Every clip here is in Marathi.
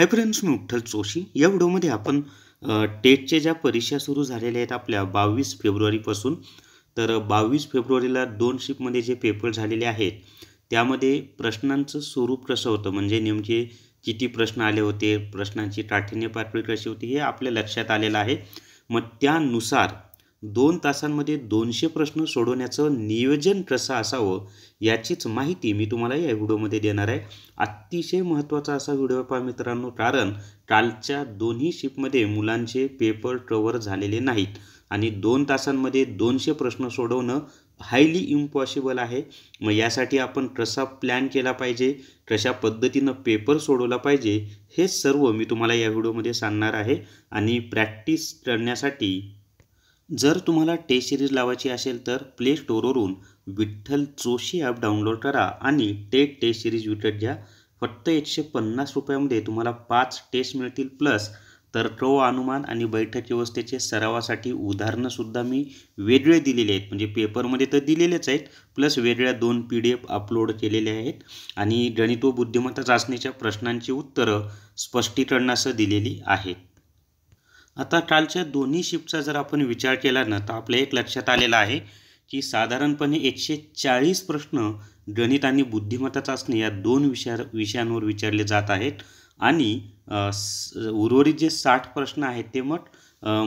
हाय फ्रेंड्स मी उठ्ठल जोशी या व्हिडिओमध्ये आपण अ, टेटच्या ज्या परीक्षा सुरू झालेल्या आहेत आपल्या बावीस फेब्रुवारीपासून तर बावीस फेब्रुवारीला दोन शिफ्टमध्ये जे पेपर झालेले आहेत त्यामध्ये प्रश्नांचं स्वरूप कसं होतं? म्हणजे नेमके किती प्रश्न आले होते? प्रश्नांची काठिण्य पातळी कशी होती? हे आपल्या लक्षात आलेलं आहे. मग त्यानुसार दोन तासांमध्ये दोनशे प्रश्न सोडवण्याचं नियोजन कसं असावं याचीच माहिती मी तुम्हाला या व्हिडिओमध्ये देणार आहे. अतिशय महत्त्वाचा असा व्हिडिओ पहा मित्रांनो कारण कालच्या दोन्ही शिपमध्ये मुलांचे पेपर कवर झालेले नाहीत आणि दोन तासांमध्ये दोनशे प्रश्न सोडवणं हायली इम्पॉसिबल आहे. मग यासाठी आपण कसा प्लॅन केला पाहिजे कशा पद्धतीनं पेपर सोडवला पाहिजे हे सर्व मी तुम्हाला या व्हिडिओमध्ये सांगणार आहे. आणि प्रॅक्टिस करण्यासाठी जर तुम्हाला टेस्ट सिरीज लावायची असेल तर प्ले स्टोरवरून विठ्ठल जोशी ॲप डाउनलोड करा आणि टेट टेस्ट सिरीज विकत घ्या. फक्त एकशे पन्नास रुपयामध्ये तुम्हाला पाच टेस्ट मिळतील प्लस तर तो अनुमान आणि बैठक व्यवस्थेचे सरावासाठी उदाहरणंसुद्धा मी वेगळे दिलेले आहेत. म्हणजे पेपरमध्ये तर दिलेलेच आहेत प्लस वेगळ्या दोन पी डी एफ अपलोड केलेले आहेत. आणि गणित व बुद्धिमत्ता चाचणीच्या प्रश्नांची उत्तरं स्पष्टीकरणासह दिलेली आहेत. आता कालच्या दोन्ही शिफ्टचा जर आपण विचार केला ना तर आपल्या एक लक्षात आलेलं आहे की साधारणपणे एकशे चाळीस प्रश्न गणित आणि बुद्धिमत्ता चाचणी या दोन विषया विषयांवर विचारले जात आहेत. आणि उर्वरित जे साठ प्रश्न आहेत ते मग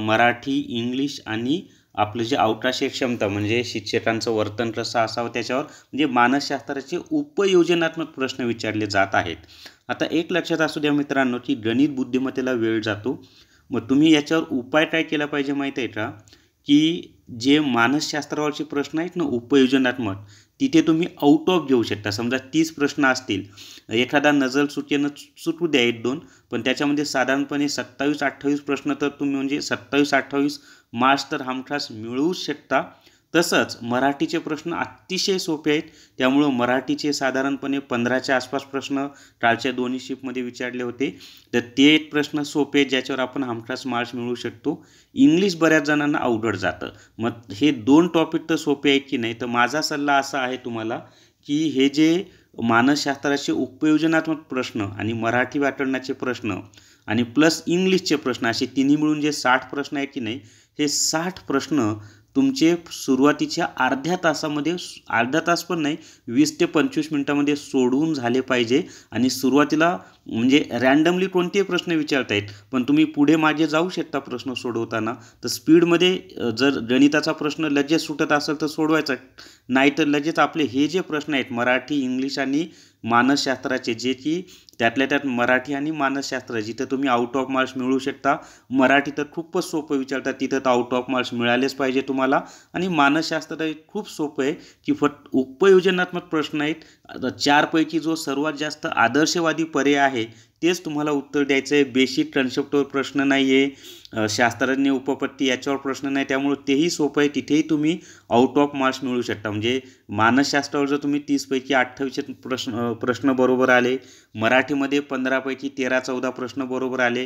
मराठी इंग्लिश आणि आपलं जे अवकाशीय क्षमता म्हणजे शिक्षकांचं वर्तन कसं असावं त्याच्यावर म्हणजे मानसशास्त्राचे उपयोजनात्मक प्रश्न विचारले जात आहेत. आता एक लक्षात असू द्या मित्रांनो की गणित बुद्धिमत्तेला वेळ जातो. मग तुम्ही याच्यावर उपाय काय केला पाहिजे माहीत आहे का? की जे मानसशास्त्रावरचे प्रश्न आहेत ना उपयोजनात्मक तिथे तुम्ही आउट ऑफ घेऊ शकता. समजा तीस प्रश्न असतील. एखादा नजर सुटेनं सुटू द्या एक दोन पण त्याच्यामध्ये साधारणपणे सत्तावीस अठ्ठावीस प्रश्न तर तुम्ही म्हणजे सत्तावीस अठ्ठावीस मार्क्स तर हमखास मिळवूच शकता. तसंच मराठीचे प्रश्न अतिशय सोपे आहेत. त्यामुळं मराठीचे साधारणपणे पंधराच्या आसपास प्रश्न कालच्या दोन्ही शिपमध्ये विचारले होते. तर ते एक प्रश्न सोपे आहेत ज्याच्यावर आपण हमखास मार्क्स मिळवू शकतो. इंग्लिश बऱ्याच जणांना अवघड जातं. मग हे दोन टॉपिक तर सोपे आहेत की नाही? तर माझा सल्ला असा आहे तुम्हाला की हे जे मानसशास्त्राचे उपयोजनात्मक प्रश्न आणि मराठी व्याकरणाचे प्रश्न आणि प्लस इंग्लिशचे प्रश्न असे तिन्ही मिळून जे साठ प्रश्न आहेत की नाही हे साठ प्रश्न तुमचे सुरुवातीच्या अर्ध्या तासामध्ये अर्धा तास पण नाही वीस ते पंचवीस मिनटामध्ये सोडवून झाले पाहिजे. आणि सुरुवातीला म्हणजे रॅन्डमली कोणतेही प्रश्न विचारता येत पण तुम्ही पुढे मागे जाऊ शकता प्रश्न सोडवताना. तर स्पीडमध्ये जर गणिताचा प्रश्न लगेच सुटत असेल तर सोडवायचा. नाहीतर लगेच आपले हे जे प्रश्न आहेत मराठी इंग्लिश आणि मानसशास्त्राचे जे की त्यातल्या त्यात मराठी आणि मानसशास्त्र जिथं तुम्ही आउट ऑफ मार्क्स मिळू शकता. मराठी तर खूपच सोपं विचारतात तिथं तर आउट ऑफ मार्क्स मिळालेच पाहिजे तुम्हाला. आणि मानसशास्त्र हे खूप सोपं आहे की फक्त उपयोजनात्मक प्रश्न आहेत. आता चारपैकी जो सर्वात जास्त आदर्शवादी पर्याय आहे तेच तुम्हाला उत्तर द्यायचं आहे बेसिक कन्सेप्टवर प्रश्न नाही आहे शास्त्रज्ञ उपपत्ती याच्यावर प्रश्न नाही. त्यामुळे तेही सोपं आहे. तिथेही तुम्ही आउट ऑफ मार्क्स मिळू शकता. म्हणजे मानसशास्त्रावर जर तुम्ही तीसपैकी अठ्ठावीसचे प्रश्न प्रश्न बरोबर आले मराठीमध्ये पंधरापैकी तेरा चौदा प्रश्न बरोबर आले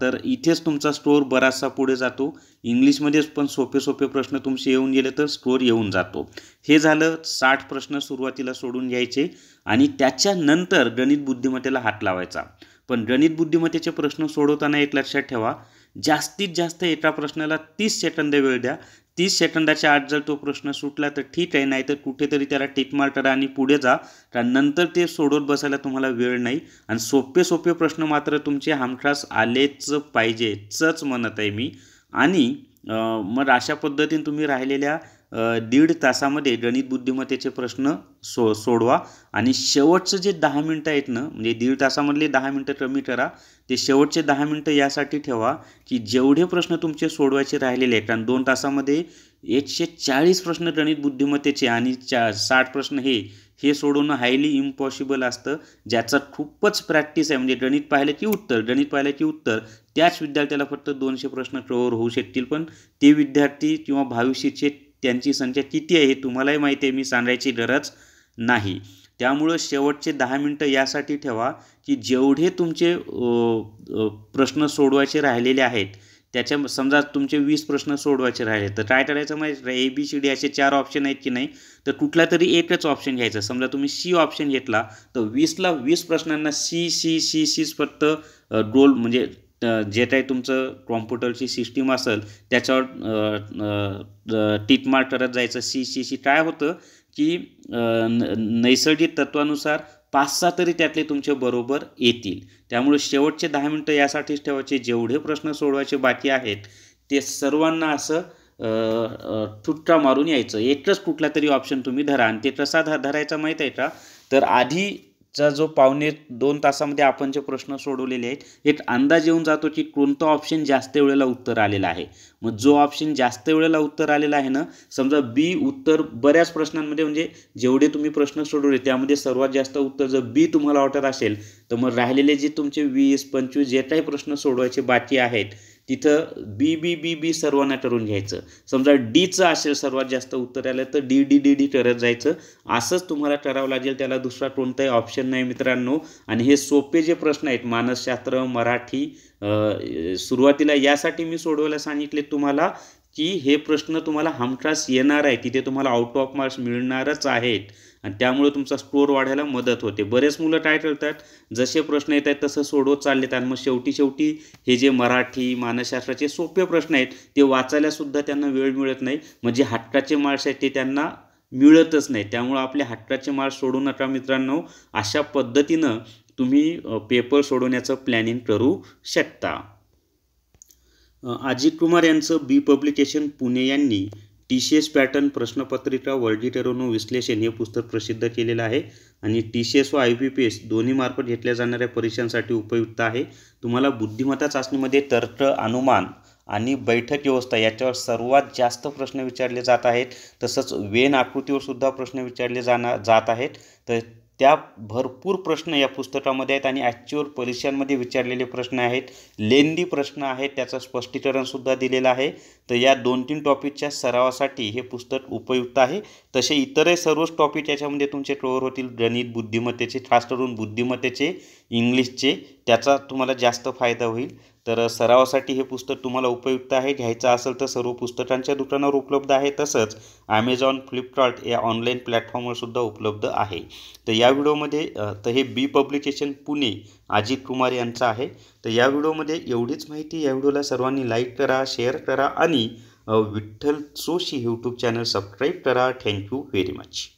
तर इथेच तुमचा स्कोअर बराचसा पुढे जातो. इंग्लिशमध्येच पण सोपे सोपे प्रश्न तुमचे येऊन गेले तर स्टोअर येऊन जातो. हे झालं साठ प्रश्न सुरुवातीला सोडून घ्यायचे आणि त्याच्यानंतर गणित बुद्धिमत्तेला हात लावायचा. पण गणित बुद्धिमत्तेचे प्रश्न सोडवताना एक लक्षात ठेवा. जास्तीत जास्त एका प्रश्नाला तीस सेकंद वेळ द्या. तीस सेकंदाच्या आत जर तो प्रश्न सुटला तर ठीक आहे नाही तर कुठेतरी त्याला टिकमार करा आणि पुढे जा. कारण नंतर ते सोडवत बसायला तुम्हाला वेळ नाही. आणि सोपे सोपे प्रश्न मात्र तुमचे हमखास आलेच पाहिजेच म्हणत आहे मी. आणि मग अशा पद्धतीने तुम्ही राहिलेल्या दीड तासामध्ये गणित बुद्धिमत्तेचे प्रश्न सो सोडवा. आणि शेवटचं जे दहा मिनटं आहेत ना म्हणजे दीड तासामधले दहा मिनटं कमी करा. ते शेवटचे दहा मिनटं यासाठी ठेवा की जेवढे प्रश्न तुमचे सोडवायचे राहिलेले आहेत कारण दोन तासामध्ये एकशे चाळीस प्रश्न गणित बुद्धिमत्तेचे आणि चा साठ प्रश्न हे हे सोडवणं हायली इम्पॉसिबल असतं. ज्याचा खूपच प्रॅक्टिस आहे म्हणजे गणित पाहिलं की उत्तर गणित पाहिलं की उत्तर त्याच विद्यार्थ्याला फक्त दोनशे प्रश्न कवर होऊ शकतील. पण ते विद्यार्थी किंवा भविष्याचे त्यांची संख्या किती आहे हे तुम्हालाही माहिती आहे मी सांगायची गरज नाही. त्यामुळं शेवटचे दहा मिनटं यासाठी ठेवा की जेवढे तुमचे प्रश्न सोडवायचे राहिलेले आहेत त्याच्या समजा तुमचे वीस प्रश्न सोडवायचे राहिले तर काय करायचं माहिती ए बी सी डी असे चार ऑप्शन आहेत की नाही? तर कुठला तरी एकच ऑप्शन घ्यायचा. समजा तुम्ही सी ऑप्शन घेतला तर वीसला वीस प्रश्नांना सी सी सी सीच फक्त रोल म्हणजे जे काही तुमचं कॉम्प्युटरची सिस्टीम असेल त्याच्यावर टिटमार करत जायचं. सी सी सी. काय होतं की नैसर्गिक तत्वानुसार पाच सहा तरी त्यातले तुमचे बरोबर येतील. त्यामुळे शेवटचे दहा मिनटं यासाठीच ठेवायचे. जेवढे प्रश्न सोडवायचे बाकी आहेत ते सर्वांना असं ठुटका मारून यायचं. एकच कुठला तरी ऑप्शन तुम्ही धरा. आणि ते कसा धरायचा माहीत आहे का? तर आधी चा जो पावणे दोन तासामध्ये आपण जे प्रश्न सोडवलेले आहेत एक अंदाज येऊन जातो की कोणतं ऑप्शन जास्त वेळेला उत्तर आलेलं आहे. मग जो ऑप्शन जास्त वेळेला उत्तर आलेला आहे ना समजा बी उत्तर बऱ्याच प्रश्नांमध्ये म्हणजे जेवढे तुम्ही प्रश्न सोडवले त्यामध्ये सर्वात जास्त उत्तर जर बी तुम्हाला वाटत असेल तर मग राहिलेले जे तुमचे वीस पंचवीस जे काही प्रश्न सोडवायचे बाकी आहेत तिथं बी बी बी बी सर्वांना करून घ्यायचं. समजा डीचं असेल सर्वात जास्त उत्तर आलं तर डी डी डी डी करत जायचं. असंच तुम्हाला ठरावं लागेल त्याला दुसरा कोणताही ऑप्शन नाही मित्रांनो. आणि हे सोपे जे प्रश्न आहेत मानसशास्त्र मराठी सुरुवातीला यासाठी मी सोडवायला सांगितले तुम्हाला. की हे प्रश्न तुम्हाला हमखास येणार आहे तिथे तुम्हाला आउट ऑफ मार्क्स मिळणारच आहेत. आणि त्यामुळे तुमचा स्कोअर वाढायला मदत होते. बरेच मुलं काय करतात जसे प्रश्न येत आहेत तसं सोडवत चाललेत. आणि मग शेवटी शेवटी हे जे मराठी मानसशास्त्राचे सोपे प्रश्न आहेत ते वाचायलासुद्धा त्यांना वेळ मिळत नाही. म्हणजे हट्टाचे मार्क्स आहेत ते त्यांना मिळतच नाही. त्यामुळं आपले हट्टाचे मार्क्स सोडू नका मित्रांनो. अशा पद्धतीनं तुम्ही पेपर सोडवण्याचं प्लॅनिंग करू शकता. अजित कुमार यांचं बी पब्लिकेशन पुणे यांनी टी सी एस पॅटर्न प्रश्नपत्रिका वर्गीकरण विश्लेषण हे पुस्तक प्रसिद्ध केलेलं आहे. आणि टी सी एस व आय पी पी एस दोन्ही मार्फत घेतल्या जाणाऱ्या परीक्षांसाठी उपयुक्त आहे. तुम्हाला बुद्धिमत्ता चाचणीमध्ये तर्क अनुमान आणि बैठक व्यवस्था याच्यावर सर्वात जास्त प्रश्न विचारले जात आहेत. तसंच वेन आकृतीवर सुद्धा प्रश्न विचारले जाणार जात आहेत. तर त्या भरपूर प्रश्न या पुस्तकामध्ये आहेत आणि ॲक्च्युअल परीक्षांमध्ये विचारलेले प्रश्न आहेत. लेंदी प्रश्न आहेत त्याचं स्पष्टीकरणसुद्धा दिलेलं आहे. तर या दोन तीन टॉपिकच्या सरावासाठी हे पुस्तक उपयुक्त आहे. तसे इतरही सर्वच टॉपिक याच्यामध्ये तुमचे कवर होतील. गणित बुद्धिमत्तेचे खास करून बुद्धिमत्तेचे इंग्लिशचे त्याचा तुम्हाला जास्त फायदा होईल. तर सरावासाठी हे पुस्तक तुम्हाला उपयुक्त आहे. घ्यायचं असेल तर सर्व पुस्तकांच्या दुकानावर उपलब्ध आहे. तसंच ॲमेझॉन फ्लिपकार्ट या ऑनलाईन प्लॅटफॉर्मवरसुद्धा उपलब्ध आहे. तर या व्हिडिओमध्ये तर हे बी पब्लिकेशन पुणे अजित कुमार यांचं आहे. तर या व्हिडिओमध्ये एवढीच माहिती. या व्हिडिओला सर्वांनी लाईक करा शेअर करा आणि Vitthal Joshi YouTube channel subscribe करा. Thank you very much